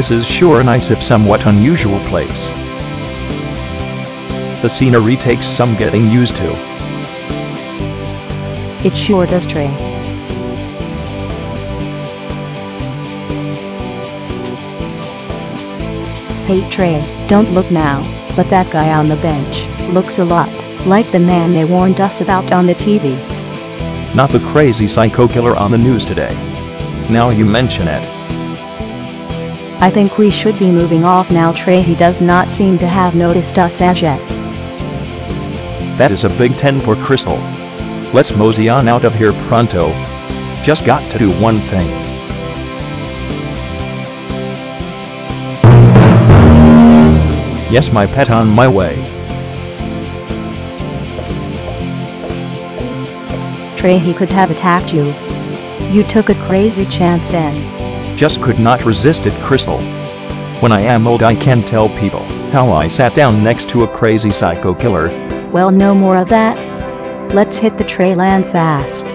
This is sure a nice if somewhat unusual place. The scenery takes some getting used to. It sure does, Trey. Hey Trey, don't look now, but that guy on the bench looks a lot like the man they warned us about on the TV. Not the crazy psycho killer on the news today. Now you mention it. I think we should be moving off now Trey he does not seem to have noticed us as yet. That is a big 10-4 Crystal. Let's mosey on out of here pronto. Just got to do one thing. Yes my pet on my way. Trey he could have attacked you. You took a crazy chance then. Just could not resist it Crystal. When I am old I can tell people how I sat down next to a crazy psycho killer. Well no more of that. Let's hit the Trey land fast.